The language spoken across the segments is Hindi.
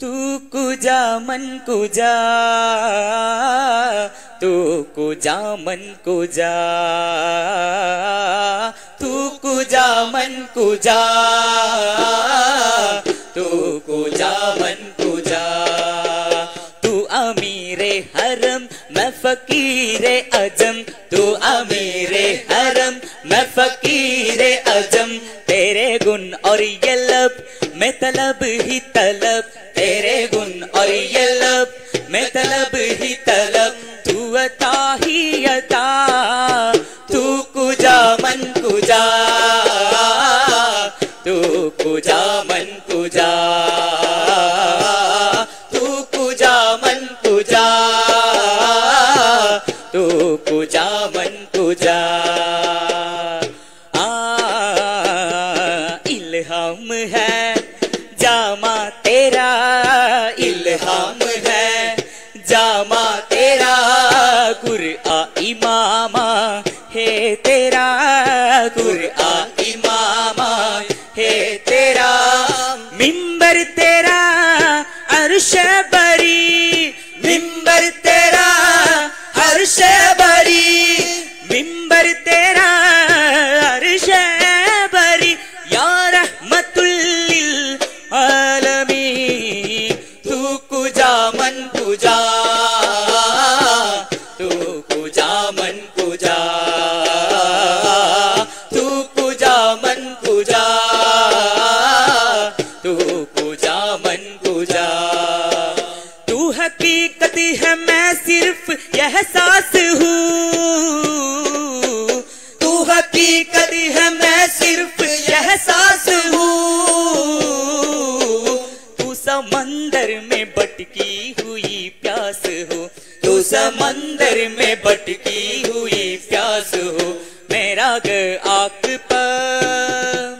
तू कुजा मन कुजा, तू कुजा मन कुजा, तू कुजा मन कुजा, तू कुजा मन कुजा, तू अमीरे हरम, मैं फकीरे अजम, तू अमीरे हरम, मैं फकीरे अजम, तेरे गुण और ये लब, मैं तलब ही तलब मैं तलब इमामा है तेरा कुरआ समंदर में भटकी हुई प्यास हो। मेरा ग आक पर,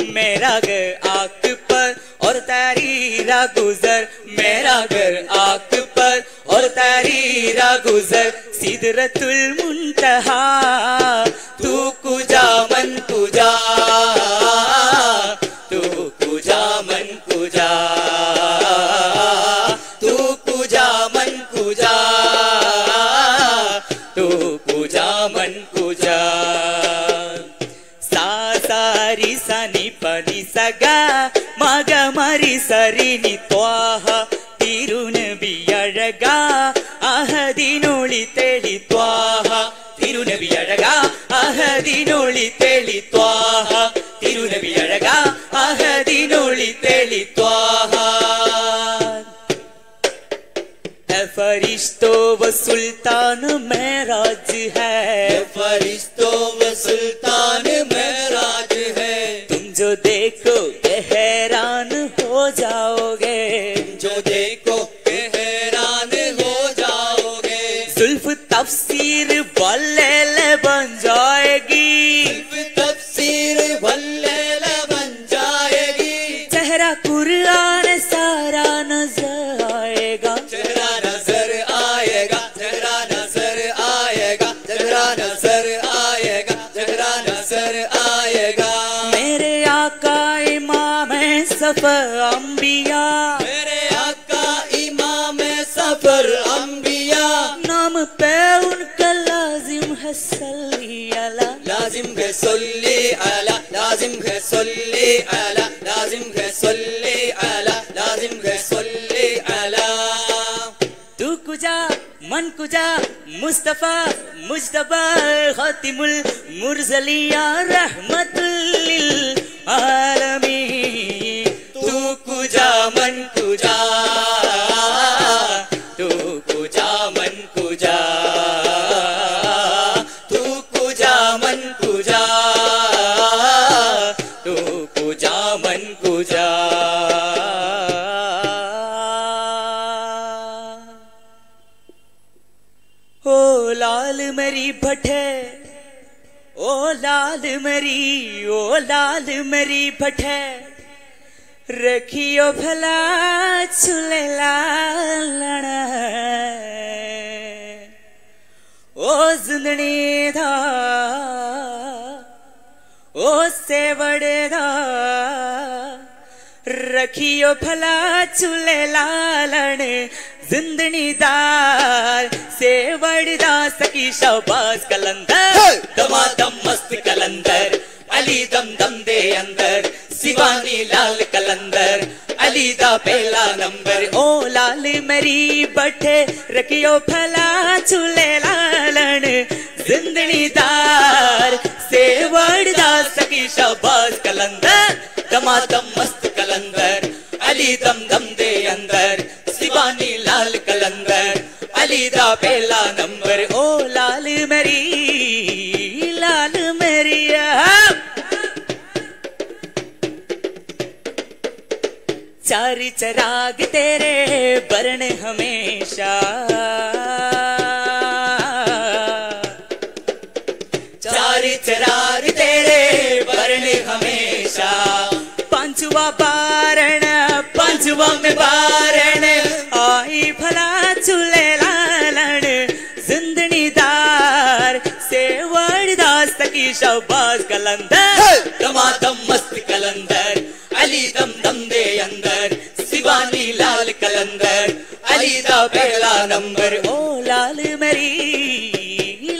मेरा ग आक पर, और तारीरा गुजर। मेरा घर आक पर, और तारीरा गुजर। सिदरतुल मुंतहा। மகமரி சரினி துவாஹா திருநபி அழகா அகதினொளி தெளி துவாஹா திருநபி அழகா அகதினொளி தெளி துவாஹா திருநபி அழகா அகதினொளி தெளி துவாஹா फरिश्तों व सुल्तान में राज है फरिश्तों व सुल्तान सफ़र अंबिया मेरे आका इमाम सफ़र अंबिया नाम पे उनका लाजिम है सल्ली अला। लाजिम है सल्ली अला लाजिम है सल्ली अला लाजिम है सल्ली अला लाजिम है सल्ली अला। तू कुजा मन कुजा मुस्तफ़ा मुस्तफ़ा खातिमुल मुरसलिया रहमतुल आलमीन तू मन तू पूजा मन पूजा तू पूजा तू पूजा ओ लाल मरी भटे, ओ लाल मरी, ओ लाल मरी भटे। रखियो भला छुले लालना ओ जिंदड़ी दा ओ सेवड़े दा रखियो भला चूल्हे लालण। जिंदनी दार सेवड़ दा सकी शहबाज कलंदर। दमादम मस्त कलंदर। अली दम पहला नंबर। ओ लाल मरी बठे रखियो भला चूल्हे लालण जिंदनी दार, सेवड़ दा सकी शहबाज कलंदर। दमादम मस्त कलंदर, अली दम दम दे अंदर। शिवानी लाल कलंदर, अली दा पहला नंबर। ओ लाल मरी चारी चराग तेरे बरन हमेशा। चारी चराग तेरे बरन हमेशा। पंचवा बारण पंचवा में बारण। आई भला चूल्हे लालन जिंदनी दार। सेवड़ दास की शहबाज कलंदर दमादम मस्त कलंदर। அலிதம் தந்தே அந்தர் சிவானி லால் கலந்தர். அலிதா பேலா நம்பர். ஓ லாலு மரி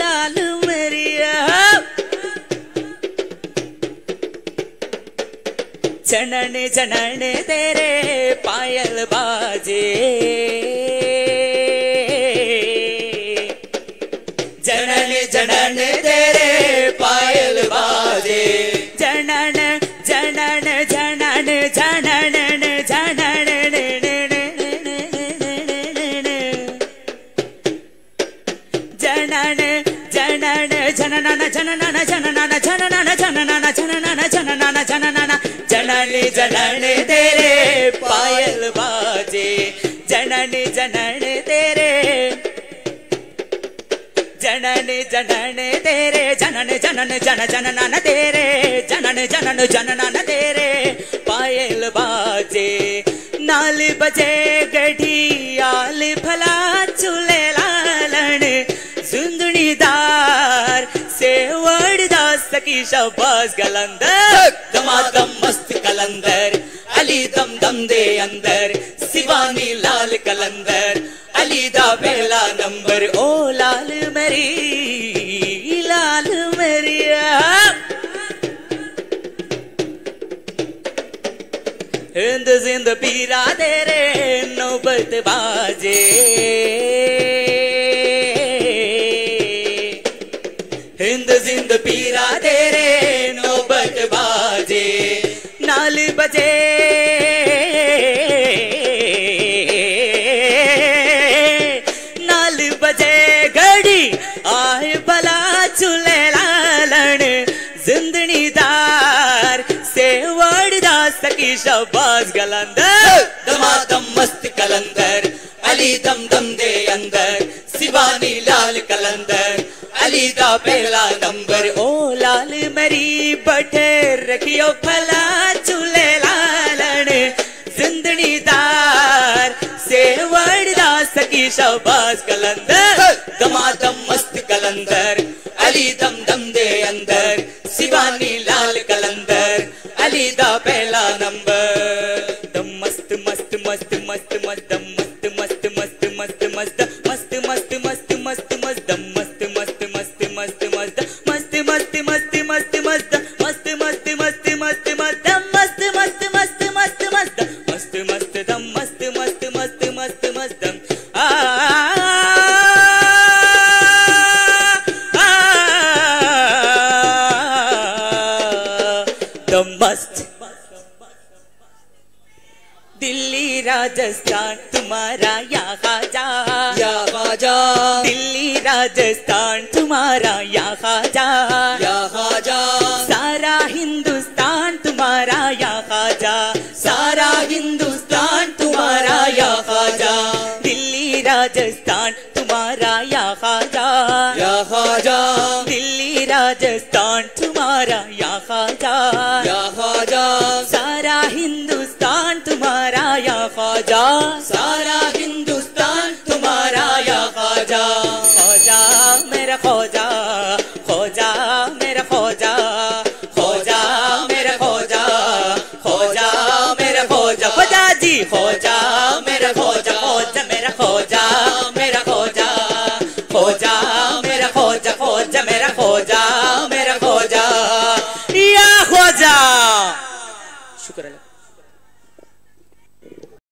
லாலு மரியா. ஜனனு ஜனனு தேரே பாயல் பாஜே. जनन जनन, जननन जननन जननन जननन जननन जननन जननन जननन, जनन जनन, तेरे पायल बाजे। जनन जनन, तेरे, जनन जनन, तेरे, जनन जनन, जन, जननन, तेरे, जनन जनन, जननन, तेरे पायल बाजे। नाल बजे गढ़ी की शहबाज कलंदर। दमादम मस्त कलंदर। अली दम दम दे अंदर। शिवानी लाल कलंदर। अली दा पहला नंबर। ओ लाल मरी लाल मरिया हिंद जिंद पीरा तेरे नौबत बाजे। हिंद जिंद पीरा तेरे नौबत बाजे। नाल बजे। नाल बजे घड़ी आए भला चूल्हे लालन। जिंदनी दार सेवड़ दास की शहबाज गलंदर। दमादम मस्त कलंदर, अली दम दम दे अंदर शिवानी लाल कलंदर। अली दा पहला नंबर। ओ लाल मरी बठे रखियो भला चूल्हे लालन जिंदनी दार सेवड़ दास की शहबाज कलंदर। दमादम मस्त कलंदर। अली दे दिल्ली राजस्थान तुम्हारा यहाँ जा या खाजा दिल्ली राजस्थान तुम्हारा यहाँ जा या खाजा सारा हिंदुस्तान तुम्हारा यहाँ जा सारा हिंदुस्तान तुम्हारा यहाँ जा दिल्ली राजस्थान तुम्हारा यहाँ जा ख्वाजा दिल्ली राजस्थान तुम्हारा या ख्वाजा या ख्वाजा सारा हिंदुस्तान तुम्हारा या ख्वाजा। सारा हिंदुस्तान तुम्हारा या ख्वाजा। ख्वाजा मेरा ख्वाजा।